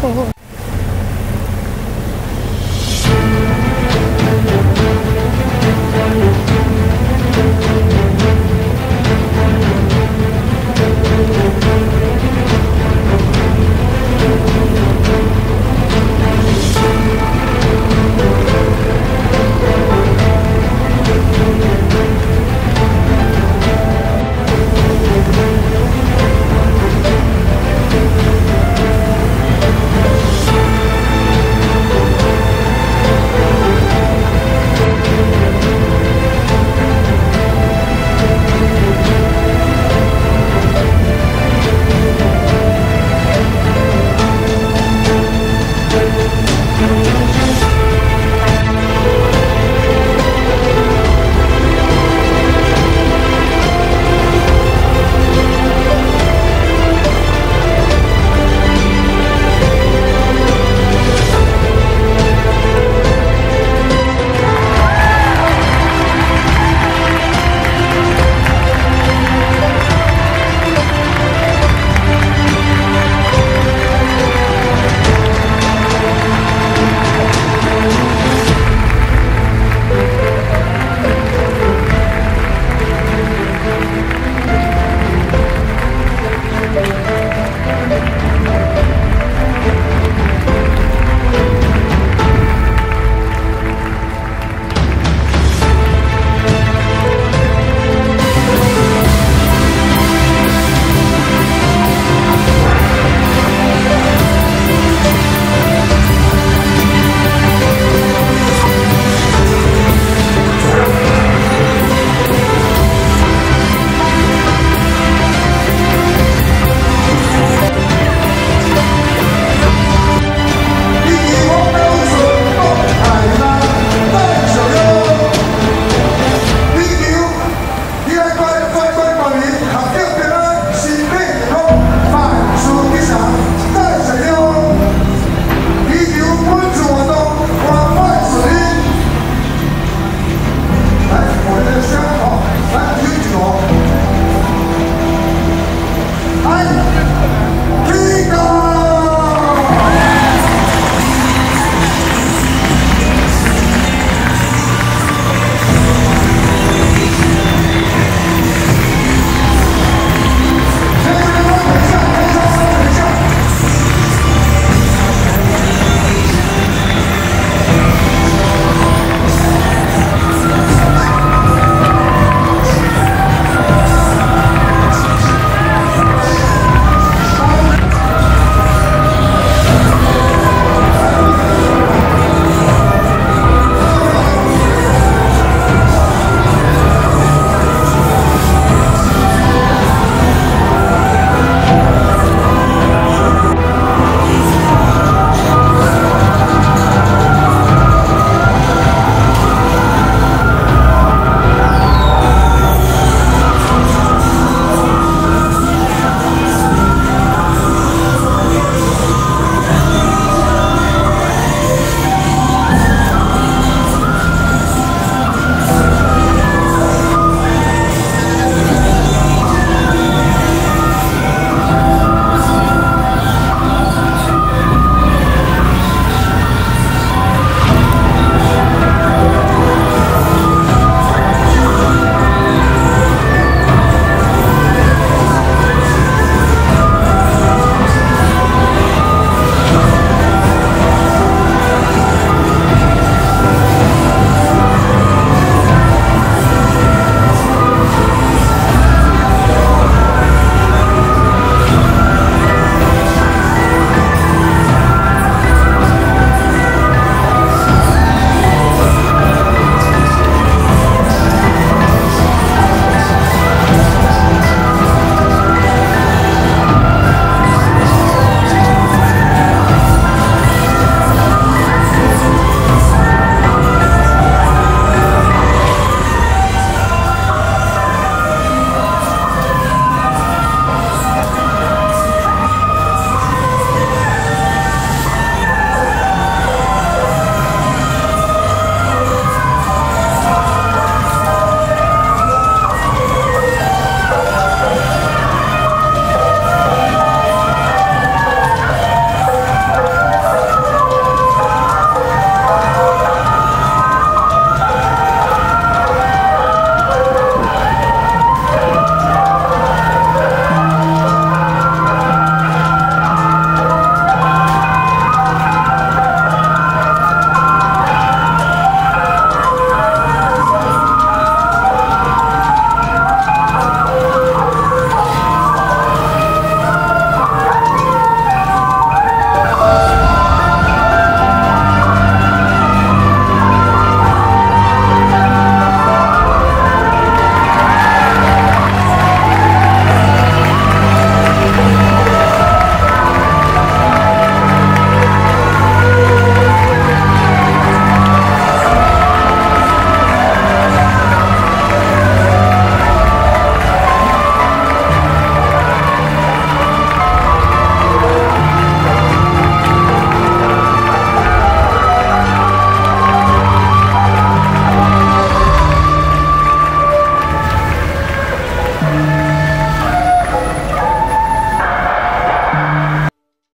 Oh.